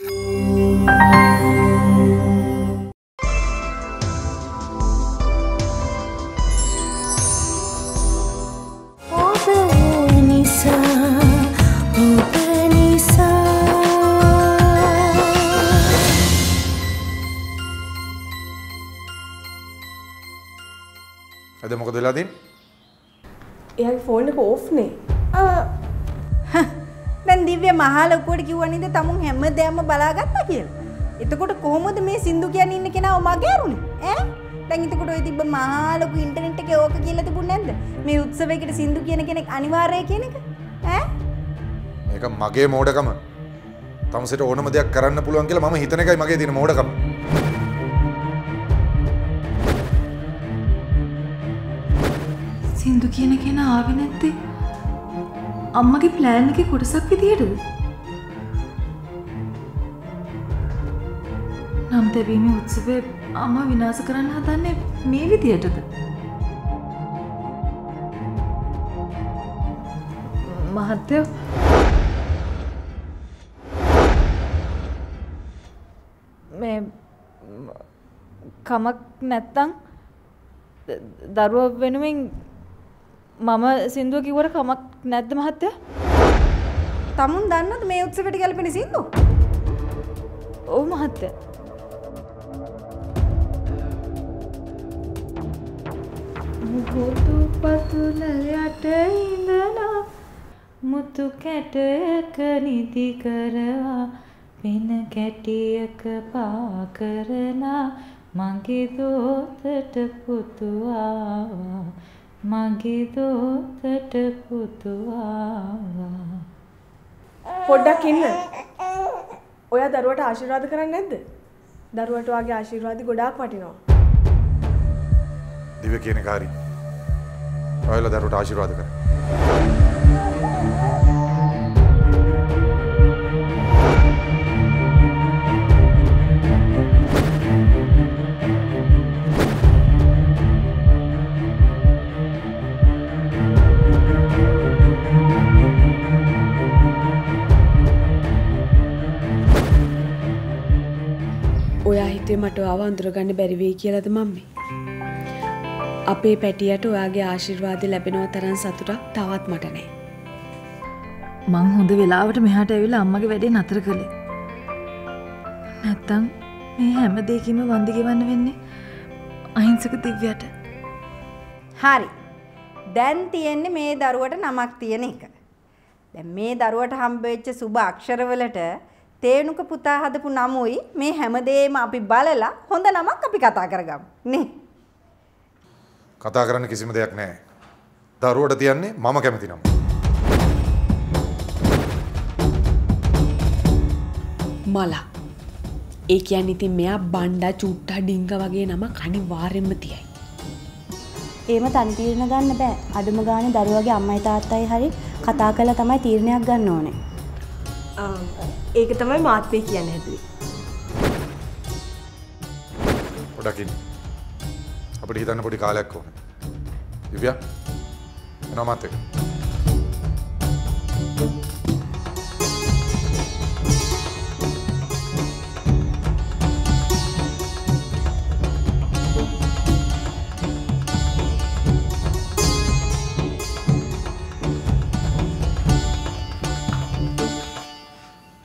ඔබ නිසා ඔබ නිසා අද මොකද වෙලා දැන් දිව්‍ය මහා ලොකුවට කිව්වනින්ද තමුන් හැම දෙයක්ම බලාගත්තා කියලා. එතකොට කොහොමද මේ සින්දු කියන්නේ ඉන්න කෙනාව මගේ අරුනේ? ඈ? දැන් එතකොට ඔය තිබ්බ මහා ලොකු ඉන්ටර්නෙට් එකේ ඕක කියලා තිබුණ නැද්ද? මේ උත්සවයකට සින්දු කියන කෙනෙක් අනිවාර්යයි කියන එක? ඈ? මේක මගේ මෝඩකම තමසට ඕනම දෙයක් කරන්න පුළුවන් කියලා මම හිතන එකයි මගේ තියෙන මෝඩකම සින්දු කියන කෙන ආවෙ නැත්තේ අම්මගේ ප්ලෑන් එක කොටසක් විදිහටද තැබීම උත්සවය අම්ම විනාස කරන්න හදන්නේ මේ විදිහටද මහත්තයෝ. මේ කමක් නැත්තං දරුව වෙනුවෙන් මම සින්දුව කිව්වට කමක් නැද්ද මහත්තය? තමුන් දන්නවද මේ උත්සවයට ගැලපෙන සින්දු? ඔව් මහත්තය මුහුදු පතුල යට ඉඳලා මුතු කැටයක නිදි කරවා වෙන කැටියක පා කරලා මගේ දෝතට පුතුආවා මගේ දෝතට පුතුආවා පොඩ්ඩක් ඉන්න. ඔයා දරුවට ආශිර්වාද කරන්න නැද්ද? දරුවට වගේ ආශිර්වාද ගොඩාක් වටිනවා. දිව කියන කාරී ඔයලා දරුවට ආශිර්වාද කර ඔයා හිතේ මට ආව අඳුරගන්න බැරිවෙයි කියලද මම්මි. අපේ පැටියට ඔයාගේ ආශිර්වාද ලැබෙනව තරන් සතුටක් තවත් මට නෑ. මං හොඳ වෙලාවට මෙහාට ඇවිල්ලා අම්මගේ වැඩේ නතර කළේ. නැත්තම් මේ හැම දෙයකින්ම වන්දි ගෙවන්න වෙන්නේ අහිංසක දිව්‍යයට. හරි. දැන් තියෙන්නේ මේ දරුවට නමක් තියෙන එක. දැන් මේ දරුවට හම්බෙච්ච සුබ අක්ෂරවලට තේනුක පුතා හදපු නමුයි මේ හැමදේම අපි බලලා හොඳ නමක් අපි කතා කරගමු. නේ? කතා කරන්න කිසිම දෙයක් නෑ දරුවට තියන්නේ මම කැමති නම්. මලා. ඒ කියන්න ඉතින් මෙයා බණ්ඩා චුට්ටා ඩිංග වගේ නම කනිවාර්යෙන්ම තියයි. ඒම තනි තීරණ ගන්න බෑ. අඩුම ගානේ දරුවගේ අම්මයි තාත්තයි හරි කතා කරලා තමයි තීරණයක් ගන්න ඕනේ. ඒක තමයි මාත්මය කියන්න හැදුවේ පොඩකින් අපිට හිතන්න පොඩි කාලයක් ඕන දිව්‍ය එනවා මාත් එක්ක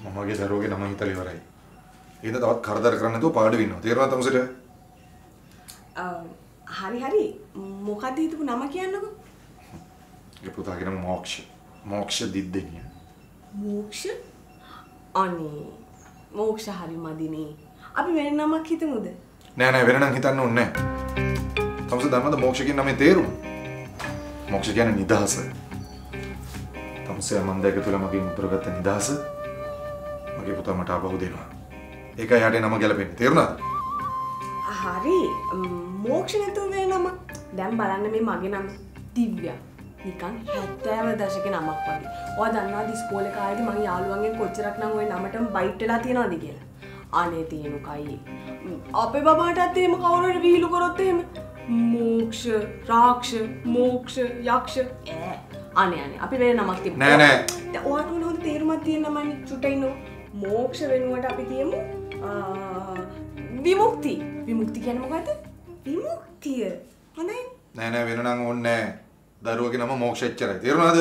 මමගේ දරුවගේ නම හිතලා ඉවරයි. ඊට තවත් කරදර කරන්න නැතුව පාඩු ඉන්නවා. තේරුණාද තමසට? හරි හරි මොකක්ද හිතපු නම කියන්නකෝ ඒ පුතාගේ නම මොක්ෂ. මොක්ෂ දිද්දෙනිය. මෝක්ෂ අනේ මෝක්ෂ හරි මදිනේ අපි වෙන නමක් හිතමුද නෑ නෑ වෙන නම් හිතන්න ඕනේ නෑ. තමස දන්නවද මොක්ෂ කියන නමේ තේරුම? මොක්ෂ කියන්නේ නිදහස. තමසේ මම දැක තුල මගේ උපරගත්ත නිදහස මගේ පුතා මට ආපහු දෙනවා. ඒකයි යට නම ගැලපෙන්නේ. තේරුණාද? හරි මෝක්ෂ නැතුව වෙන නම. දැම් බලන්න මේ මගේ නම දිව්‍ය. නිකන් හැත්තෑව දශක නමක් වගේ. ඔය දන්නා ස්කෝල කායද මගේ යාළුවන්ගේ කොච්චරක් නම් ඔය නමටම බයිට්ටලා තියෙනවාද කියලා. අනේ තියෙනු කයි අපේ බාටත් එහෙම කවුරට විහිළු කරොත් එහෙම. මෝක්ෂ රාක්ෂ මෝක්ෂ යක්ෂ. ඈ. අනේ අනේ. අපි වෙන නමක් තිබ්බා. නෑ, නෑ. දැන් ඔයාට උන හොඳ තේරුමක් තියෙන නමනේ චුට්ටයි නෝ මෝක්ෂ වෙනුවට අපි තියමු ආ, විමුක්ති. විමුක්ති කියන මොකද විමුක්තිය. හොඳයි. නෑ නෑ වෙන නම් ඕනේ නෑ. දරුවගේ නම මොක්ෂ එච්චරයි. තේරුණාද?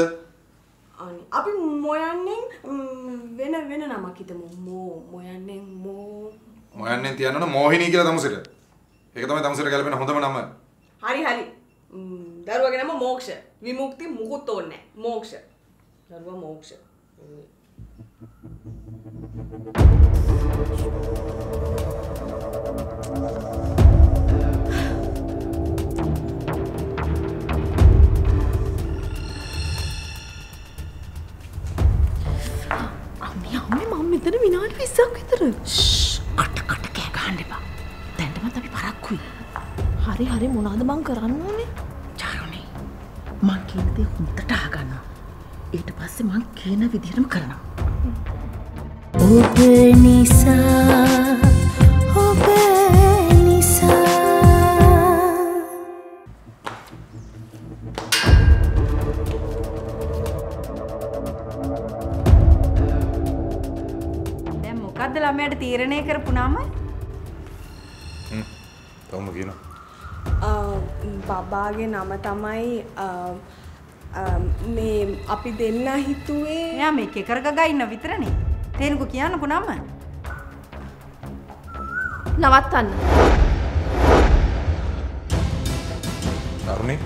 අනි. අපි මොයන්නෙන් වෙන වෙන නමක් හිතමු. මෝ මොයන්නෙන් මෝ. මොයන්නේ තියන්න ඕන මෝහිනී කියලා තමුසෙට ඒක තමයි තමුසෙට ගැලපෙන හොඳම නම. හරි හරි. දරුවගේ නම මෝක්ෂ. විමුක්ති මුකුත් ඕන්නේ නෑ. මෝක්ෂ. දරුවා මෝක්ෂ. අම්මි මෙතන විනාඩි 20ක් විතර. කට කට කෑ ගහන්න එපා. දැන්ටමත් අපි පරක්කුයි. හරි හරි මොනවද මං කරන්න ඕනේ? චාරුණී. මං කියන දේ හොඳට අහගන්න. ඊට පස්සේ මං කියන විදිහටම කරනවා. ඔබ නිසා තීරණය කරපු නම? තවම කියන බබාගේ නම තමයි මේ අපි දෙන්න හිතුවේ මෙයා මේක කරග ගන්න විතරනේ. තේනුකෝ කියන්නකෝ නම. නවත්තන්න. තරුණි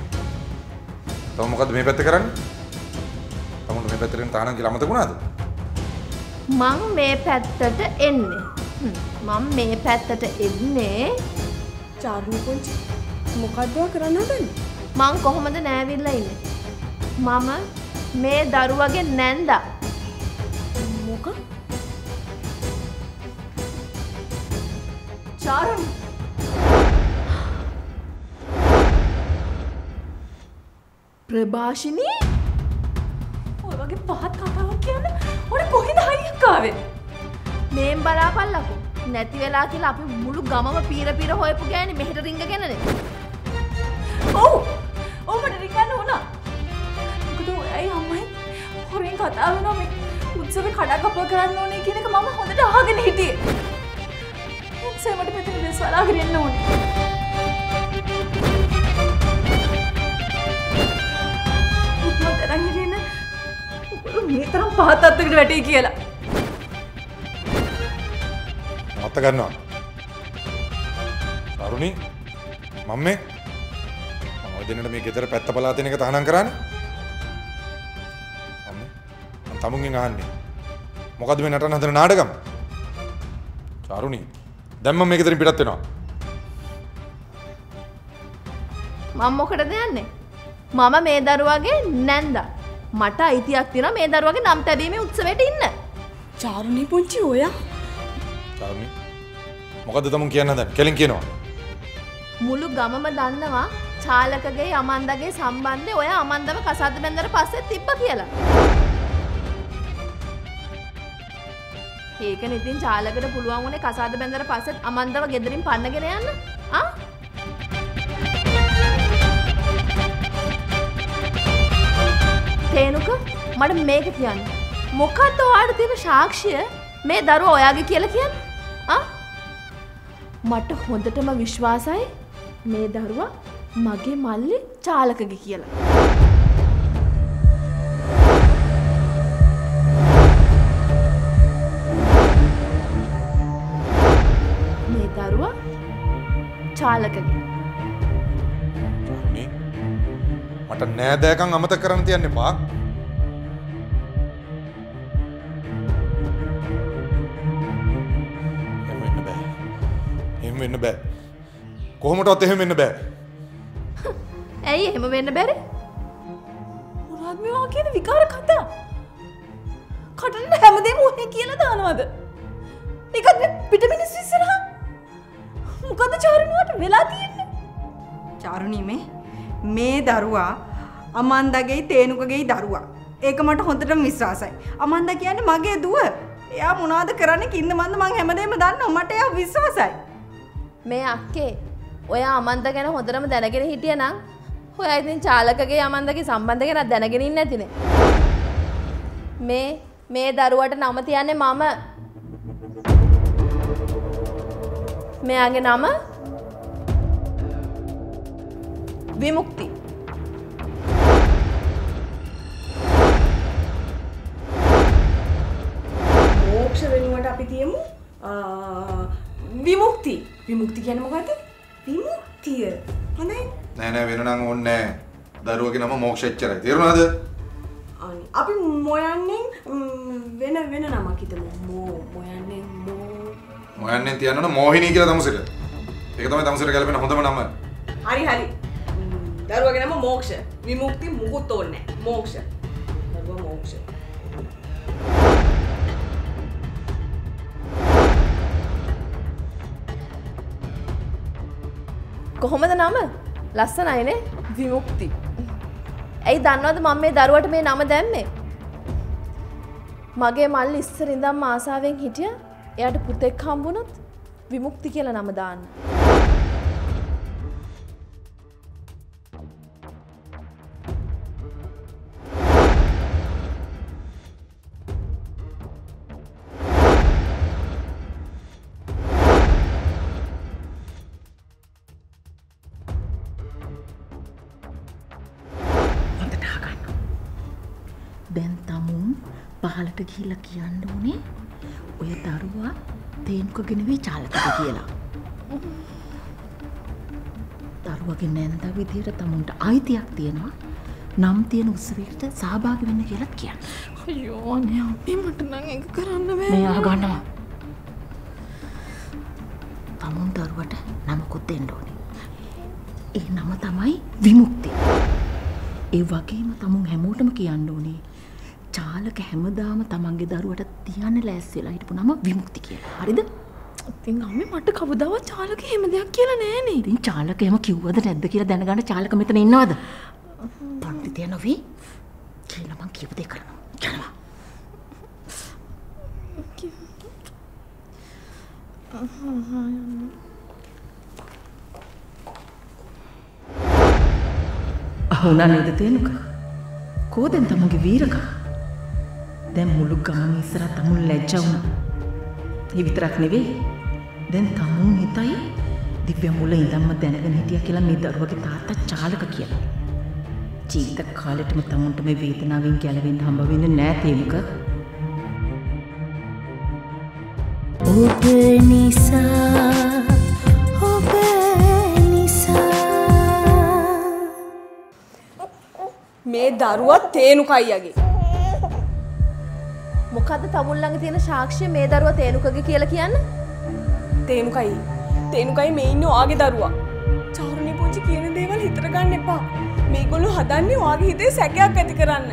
තව මොකද මේ පැත්ත කරන්නේ තමුන්ට මේ පැත්තට එන්න තානම් කියලා අමතකුණාද මං මේ පැත්තට එන්නේ. හ්ම්, මං පැත්තට එන්නේ. චාර්මි පුංචි මොකක්ද ඔයා කරන්න හදන්නේ? මං කොහොමද නෑවිල්ලා ඉන්නේ. මම මේ දරුවගේ නැන්දා. මොක චාරුන් ප්‍රභාෂිනී? ඔය වගේ පහත් කතාවක් කියන්න ඔන කොහෙද හයියක් ආවේ මේම් බලාපල්ලකු. නැති වෙලා කියලා අපි මුළු ගමම පීර පීර හොයපු ගෑනි මෙහෙට රිංගගෙනනේ ඔව්. ඔව්මට රිංගන්න වුණා. මොකද ඔයයි අම්මයි හොරෙන් කතා වෙනවා මේ උත්සවේ කඩාකප්පල් කරන්න ඕනේ කියන එක මම හොඳට අහගෙන හිටියේ. එනිසා මට මෙතන වෙස් වලාගෙන එන්න ඕනේ. මම තරන් හිටින්න උඹලු මේ තරම් පහත් අත්තකට වැටේ කියලා. මත්ත ගන්නවා. තරුණි මම මේ මම ඔය දෙන්නට මේ ගෙදර පැත්ත බලා තියෙන එක තහනම් කරන්නේ. මම මම තමුන්ගෙන් අහන්නේ. මොකද්ද මේ නටන හදන නාටකම? තරුණි දැන් මම මේක ගෙදරින් පිටත් වෙනවා. මම මොකටද යන්නේ? මම මේ දරුවගේ නැන්ද. මට අයිතියක් තියෙන මේ දරුවගේ නම් තැබීමේ උත්සවයට ඉන්න. චාරුණී පුංචි ඔයා. තරුණි මොකද්ද තමුන් කියන්න හදන්නේ කෙලින් කියනවා. මුළු ගමම දන්නවා චාලකගේ අමන්දගේ සම්බන්ධය ඔය අමන්දව කසාද බැන්දර පස්සේ තිබ්බ කියලා. ඒක ඉතින් චාලකට පුළුවන් වුණේ කසාද බැන්දර පස්සෙත් අමන්දව ගෙදරින් පන්නගෙන යන්න. ආ? තේනුක මට මේක කියන්න. මොකක්ද ඔයාට තියෙන සාක්ෂිය? මේ දරුවා ඔයාගේ කියලා කියන්න? ආ? මට හොඳටම විශ්වාසයි මේ දරුවා මගේ මල්ලි චාලකගේ කියලා. මේ දරුවා චාලකගේ. තරුණි මට නෑදෑකම් අමතක කරන්න තියන්න එපා එහෙම වෙන්න බෑ කොහොමටවත් එහෙම වෙන්න බෑ ඇයි එහෙම වෙන්න බැරි? මොනවද මේවා කියන විකාර කතා? කටට හැමදේම ඔහේ කියලා දානවද? ඒකත් පිට මිනිස්සු ඉස්සරහා. මොකද චාරුණුවට වෙලා තියෙන්නේ? චාරුණී මේ මේ දරුවා අමන්දගේ තේනුකගේ දරුවා. ඒක මට හොඳටම විශ්වාසයි. අමන්ද කියන්නේ මගේ දුව. එයා මොනවද කරන්නේ කින්න මන්ද මං හැමදේම දන්නවා. මට එයා විශ්වාසයි. මේ අක්කේ ඔය අමන්ද ගැන හොඳටම දැනගෙන හිටිය නම් ඔය ඉතින් චාලකගේ අමන්දගේ සම්බන්ධ ගැන දැනගෙන ඉන්නේ නැතිනේ. මේ මේ දරුවට නම තියන්නේ මම. මෙයාගේ නම? විමුක්ති. මෝක්ෂ වෙනුවට අපි තියමු. ආ, විමුක්ති. විමුක්ති කියන මොකද විමුක්තිය. හොඳයි. නෑ නෑ වෙන නම් ඕනේ නෑ. දරුවගේ නම මෝක්ෂ එච්චරයි. තේරුණාද? අපි මොයන්නෙන් වෙන වෙන නමක් හිතමු. මෝ මොයන්නෙන් මෝ. මොයන්නෙන් තියන්න මෝහිනී කියලා තමුසෙට. ඒක තමයි තමුසෙට ගැලපෙන හොඳම නම. හරි හරි. දරුවගේ නම මෝක්ෂ. විමුක්ති මුකුත් ඕනේ. මෝක්ෂ. දරුවා මෝක්ෂ කොහොමද නම? ලස්සන අයනේ. විමුක්ති. ඇයි දන්නවද මම මේ දරුවට මේ නම දැම්මේ? මගේ මල්ලි ඉස්සර ඉඳම් ආසාාවෙන් හිටිය. එයට පුතෙක් හම්බුණොත් විමුක්ති කියල නම දාන්න. දැන් තමුන් පහලට ගිහිල්ලා කියන්න ඕනේ ඔය දරුවා තේන්කොගෙනවේ චාලකද කියලා. දරුවගේ නැන්ද විදියට තමුන්ට අයිතියක් තියෙනවා නම් තියෙන උත්සවයකට සහභාගි වෙන්න කියලත් කියන්න. අයෝනය අපි මට නං එක කරන්න බෑ මේ අහගන්නවා. තමුන් දරුවට නමකුත් දෙන්න ඕනේ. ඒ නම තමයි විමුක්ති. ඒ වගේම තමුන් හැමෝටම කියන්න ඕනේ. චාලක හැමදාම තමන්ගේ දරුවට තියන්න ලෑස්සෙලා හිටපු නම විමුක්ති කියලා. හරිද? ඉතින් අම්මේ මට කවදාවත් චාලක එහෙම දෙයක් කියලා නෑනේ ඉතින් චාලක එහෙම කිව්වද නැද්ද කියලා දැනගන්න චාලක මෙතන ඉන්නවද? පඬිතය නොවේ. කියලා මං කියපු දේ කරනවා. යනවා. අහුණා නේද තේනුක? කෝදෙන් තමුගේ වීරක? දැන් මුළු ගමම ඉස්සර තමුන් ලැජ්ජ වුණා. ඒ විතරක් නෙවෙයි. දැන් තමුන් හිතයි දිව්‍ය මුල ඉඳන්ම දැනගෙන හිටියා කියලා මේ දරුවගේ තාත්තා චාලක කියලා. ජීවිත කාලෙටම තමුන්ට මේ වේදනාවෙන් ගැලවෙන්න හම්බ වෙන්නේ නෑ තේමුක. ඔබ නිසා මේ දරුවා තේනුකයියගේ මොකද තමුල්ලඟ තියෙන ශාක්ෂය මේ දරුව තේනුකගේ කියලා කියන්න? තේනුකයි. තේනුකයි මේ ඉන්න ඔයාගේ දරුවා. චාරුණී පුංචි කියන දේවල් හිතට ගන්න එපා. මේගොල්ලෝ හදන්නේ ඔයාගේ හිතේ සැකයක් ඇති කරන්න.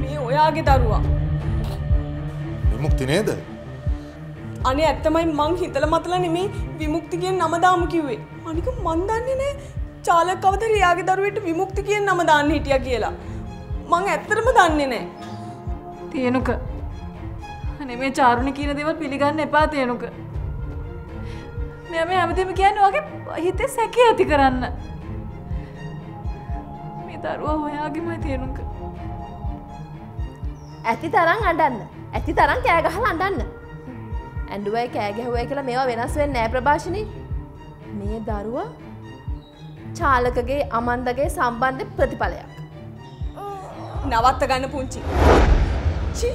මේ ඔයාගේ දරුවා. විමුක්ති නේද? අනේ ඇත්තමයි මං හිතල මතල නෙමේ විමුක්ති කියෙන් නම දාම කිව්වේ. අනික මන් දන්නේ නෑ චාලක කවද රියාගේ දරුවට විමුක්ති කියෙන් නම දාන්න හිටිය කියලා. මං ඇත්තරම දන්නේ නෑ තියෙනුක අනේ මේ චාරුණ කියන දේවල් පිළිගන්න එපා තියෙනුක මෙ මේ හැමතිම කියන්න වගේ හිතේ සැකේ ඇති කරන්න. මේ දරුවා හොයාගෙමයි තියෙනුක ඇති තරම් අඩන්න ඇති තරම් කෑගහල අඩන්න ඇඩුවයි කෑගැහුවයි කියලා මේවා වෙනස් වෙන්න නෑ ප්‍රභාෂණී මේ දරුවා චාලකගේ අමන්දගේ සම්බන්ධ ප්‍රතිඵලයක්. නවත්ත ගන්න පුංචි. චි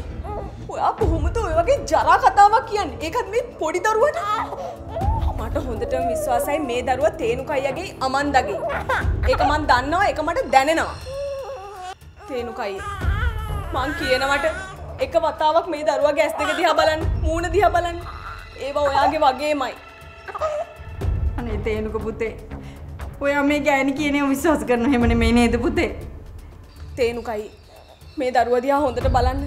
ඔයා කොහොමද ඔය වගේ ජරා කතාවක් කියන්න? ඒකත් මේ පොඩි දරුවට? මට හොඳට විශ්වාසයි මේ දරුව තේනුකයියගේ අමන්දගේ. ඒක මන් දන්නවා එක මට දැනෙනවා. තේනුකයි. මං කියනවට එක වතාවක් මේ දරුවා ගැස් දෙක දිහා බලන්න මූුණ දිහා බලන්න. ඒවා ඔයාගේ වගේමයි. අනේ තේනුක පුතේ. ඔයා මේ ගෑනි කියනය විශ්වාස කරන හෙමන මේ නේද පුතේ? තේනුකයි. මේ දරුව දිහා හොඳට බලන්න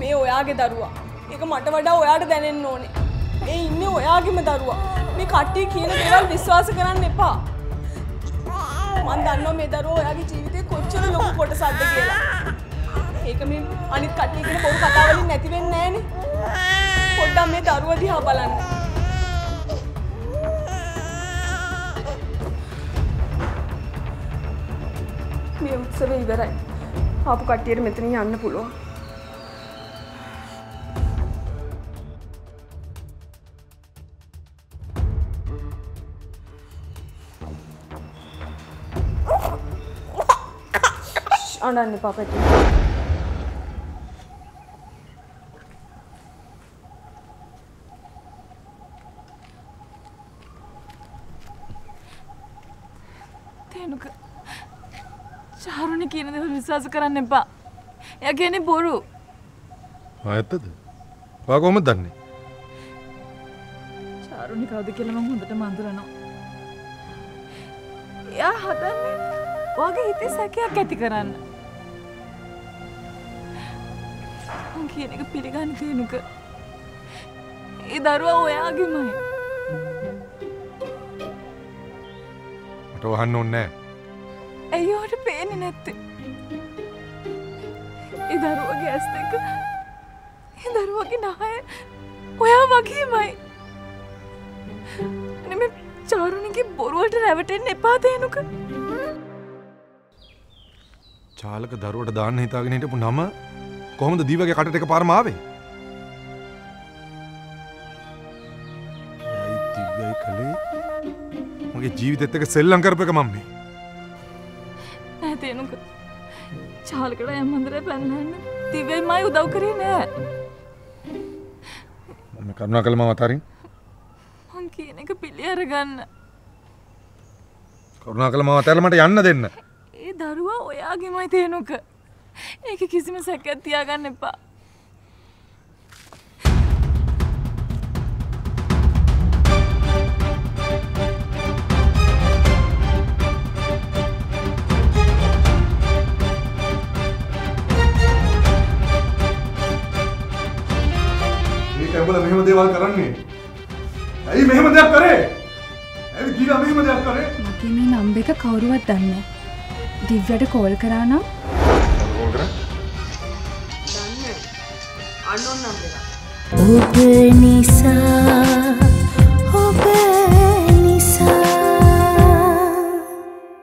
මේ ඔයාගේ දරුවා. එක මට වඩා ඔයාට දැනෙන්න ඕනේ. මේ ඉන්න ඔයාගෙම දරුවා. මේ කට්ටිය කියන දේවල් විශ්වාස කරන්න එපා. මන් දන්නවා මේ දරුවා ඔයාගේ ජීවිතේ කොච්චර ලොකු කොටසක්ද කියලා. ඒක මේ අනිත් කට්ටිය කියන බොරු කතා වලින් නැති වෙන්නේ නැහනේ. පොඩ්ඩක් මේ දරුවා දිහා බලන්න. මේ උත්සවය ඉවරයි. ආපු කට්ටියට මෙතන යන්න පුළුවන්. අඩන්න පපට තේනුක චාරුණ කියන දෙව විශ්වාස කරන්න එපා. එය කියන්නේ බොරු. ඇත්තද වා කොහොමද දන්නේ? චාරුණි කවුද කියලා මම හොඳට මඳුරනවා එයා හදන්නේ වගේ හිතේ සැකයක් ඇති කරන්න කියන එක පිළිගන්න තේනුක ඒ දරුවා ඔයාගේමයි. මට වහන්න ඕනේ නෑ. ඇයි ඔහට පේන්නේ නැත්තේ? ඒ දරුවගේ ඇස් දෙක ඒ දරුවගේ නහය ඔයා වගේමයි. මේ චාරුණිගේ බොරුවට රැවටෙන්න එපා තේනුක. චාලක දරුවට දාන්න හිතාගෙන හිටපු නම කොහොමද දීවගේ කටට එක පාරම ආවේ? ඇයි දිව්‍යයි කළේ? මගේ ජීවිතෙත් එක සෙල්ලම් කරපු එක මම මේ නෑ තේනුක. චාලකට යම්මන්දර පැන්නන්න තිබේ මයි උදව් කරේ නෑ. මම කරුණා කළ මම අතරින්. මං කියන එක පිළි අරගන්න. කරුණා කළ මම අතහැරලා මට යන්න දෙන්න. ඒ දරුවා ඔයාගෙමයි තේනුක ඒක කිසිම සැකයක් තියාගන්න එපා. මේ කැඹල මෙහෙම දේවල් කරන්නේ? ඇයි මෙහෙම දෙයක් කරේ? ඇයි දීලා මෙහෙම දෙයක් කරේ? මගේ මේ නම්බ එක කවුරුවත් දන්න දිව්යට කෝල් කරා නම් කරා? දන්නේ නැහැ. අනුන් නම් දෙකක්. ඔබ නිසා ඔබ